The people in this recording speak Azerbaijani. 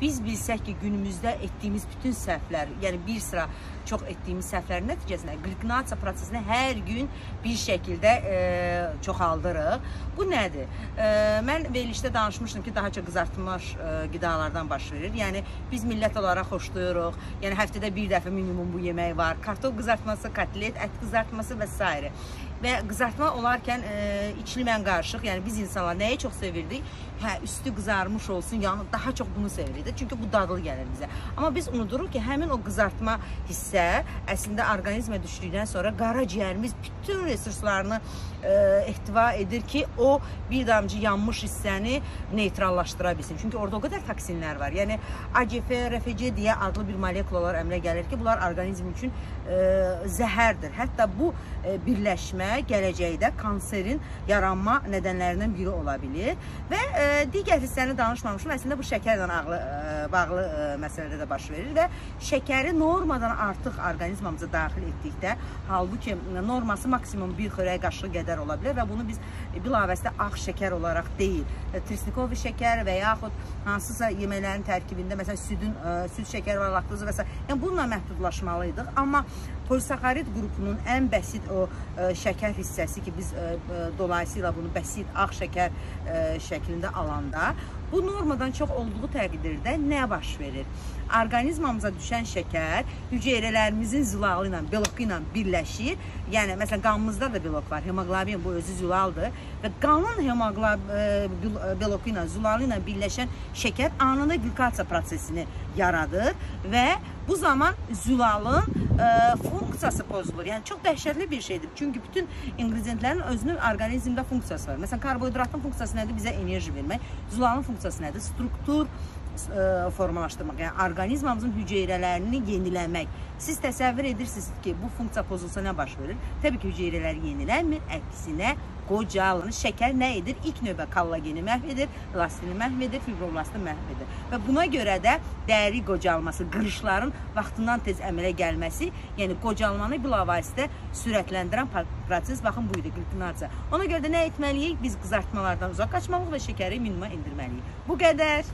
biz bilsək ki, günümüzdə etdiyimiz bütün səhvlər, yəni bir sıra çox etdiyimiz səhvlərin nəticəsində qliqinasiya prosesini hər gün bir şəkildə e, çoxaldırıq. Bu nədir? E, mən verilişdə danışmışdım ki, daha çox qızartılmış e, qidalardan baş verir. Yəni biz millət olaraq xoşlayırıq. Yəni həftədə bir dəfə minimum bu yemək var. Kartof qızartması, kotlet, ət qızartması və s. Və qızartma olarkən e, içli mən qarışıq. Yəni biz insanlar nəyi çox sevirdik? Hə, üstü qızarmış olsun, yanı daha çox bunu sevirdik. Çünki bu dadlı gəlir bizə. Amma biz unuduruq ki, həmin o qızartma hissə əslində orqanizmə düşdükdən sonra qaraciyərimiz bütün resurslarını e, ehtiva edir ki, o bir damcı yanmış hissəni neytrallaşdıra bilsin. Çünki orada o qədər toksinlər var. Yəni AGF, RFC deyə adlı bir molekulalar əmrə gəlir ki, bunlar orqanizm üçün e, zəhərdir. Hətta bu e, birləşmə gələcəkdə kanserin yaranma nədənlərindən biri ola bilir və e, digər hissəni danışmamışım. Əslində bu şəkərlə ağlı, e, bağlı e, məsələdə də baş verir və şəkəri normadan artıq orqanizmamıza daxil etdikdə, halbuki norması maksimum bir xörək qaşığı qədər ola bilər və bunu biz bilavasitə ağ şəkər olaraq deyil, e, trisnikovi şəkər və yaxud hansısa yeməklərin tərkibində məsələn südün ə, süd şəkəri var, laktoz və s. Yəni bununla məhdudlaşmalıydıq. Amma polisaxarid qrupunun ən bəsit o ə, şəkər hissəsi ki, biz ə, ə, dolayısıyla bunu bəsit ağ şəkər ə, şəklində alanda bu normadan çox olduğu təqdirdə nə baş verir? Orqanizmamıza düşən şəkər hüceyrələrimizin zülalı ilə, beloku ilə birləşir. Yəni məsələn qanımızda da belok var. Hemoqlobin bu özü zülaldır və qanın hemoqlob beloku ilə, zülalı ilə birləşən şəkər anında qlikasiya prosesini yaradır və bu zaman zülalın ə, funksiyası pozulur. Yəni çox dəhşətli bir şeydir. Çünki bütün ingrediyentlərin özünün orqanizmdə funksiyası var. Məsələn, karbohidratın funksiyası nədir? Bizə enerji vermək. Zülalın funksiyası nədir? Struktur formalaşdırmaq, yəni orqanizmamızın hüceyrələrini yeniləmək. Siz təsəvvür edirsiniz ki, bu funksiya pozulsa nə baş verir? Təbii ki, hüceyrələr yenilənmir, əksinə qocalır. Şəkər nə edir? İlk növbə kollageni məhv edir, elastini məhv edir, fibroblastı məhv edir. Və buna görə də dəri qocalması, qırışların vaxtından tez əmələ gəlməsi, yəni qocalmanı bilavasitə sürətləndirən proses baxın bu idi qlikinasiya. Ona görə də nə etməliyik? Biz qızartmalardan uzaq qaçmalıyıq və şəkəri minimuma endirməliyik. Bu qədər.